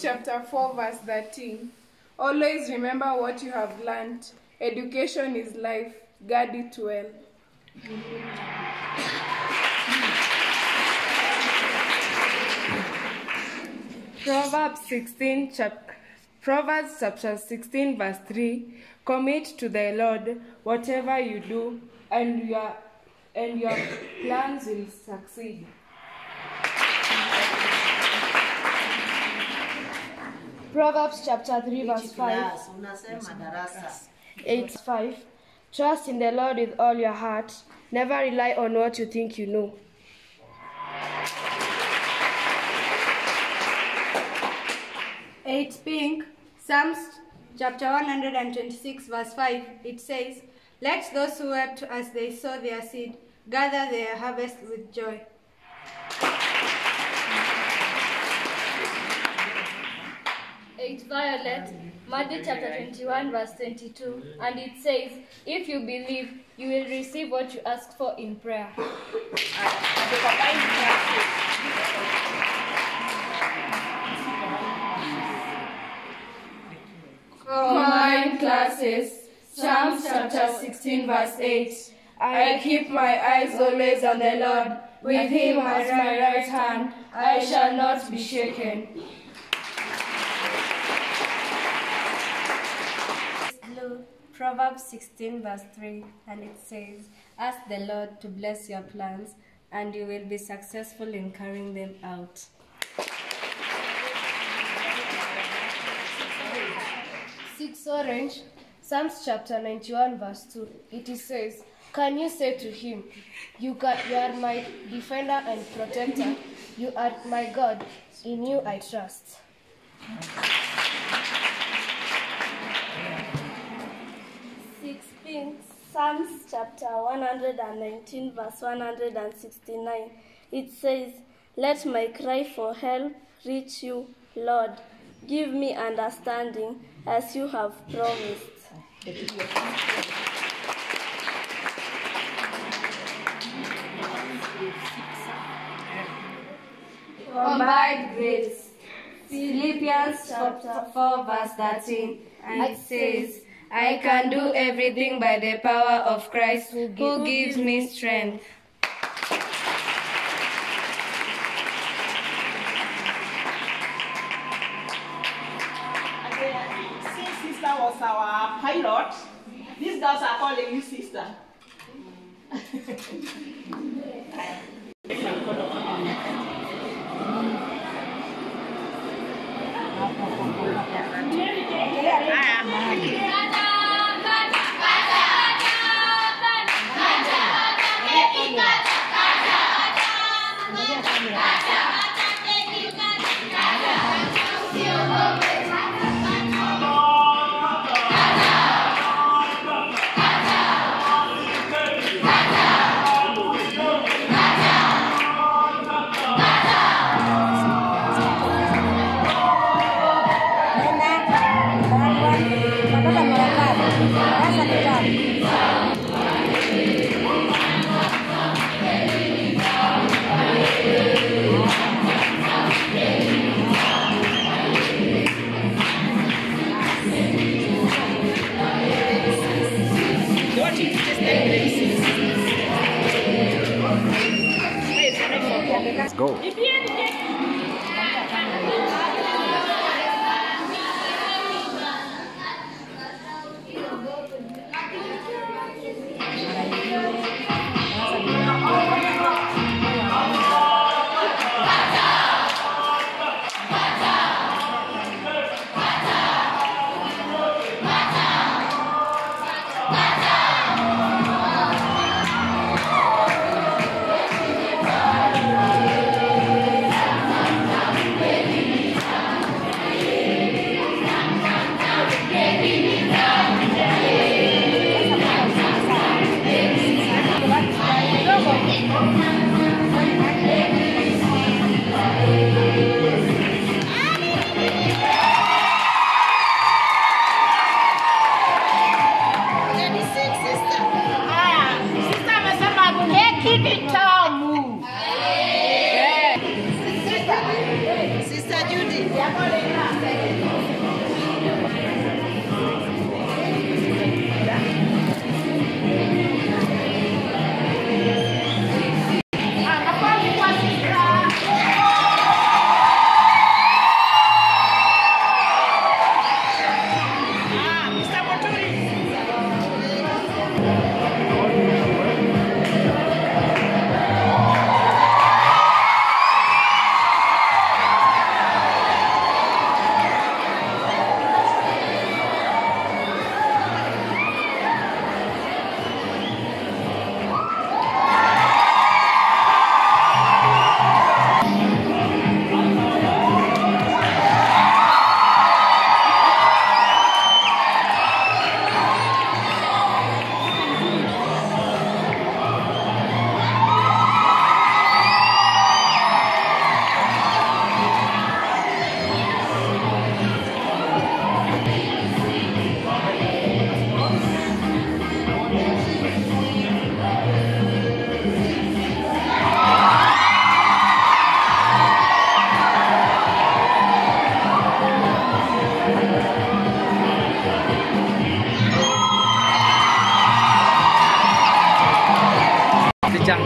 chapter 4, verse 13. Always remember what you have learned. Education is life. Guard it well. Proverbs 16, chap- Proverbs chapter 16, verse 3 Commit to the Lord whatever you do, and your, and your plans will succeed. Proverbs chapter 3 verse 5. Class, unasema darasa 8 5. Trust in the Lord with all your heart. Never rely on what you think you know. Eight pink, Psalms chapter 126, verse 5, it says, Let those who wept as they sow their seed gather their harvest with joy. Eight Violet, Matthew chapter 21, verse 22, and it says, If you believe, you will receive what you ask for in prayer. Combined classes. Psalms chapter 16, verse 8. I keep my eyes always on the Lord. With him at my right hand, I shall not be shaken. Luke, Proverbs 16, verse 3, and it says, Ask the Lord to bless your plans, and you will be successful in carrying them out. Six orange. Psalms chapter 91 verse 2. It says, Can you say to him, you, you are my defender and protector. You are my God. In you I trust. Psalms chapter 119, verse 169. It says, Let my cry for help reach you, Lord. Give me understanding as you have promised. Combined grace. Philippians chapter 4, verse 13, and it says, I can do everything by the power of Christ who gives me strength. Since sister was our pilot, these girls are calling you sister. 我打靶，打靶，打靶，打靶，打靶，打靶，打靶，打靶。Chắc.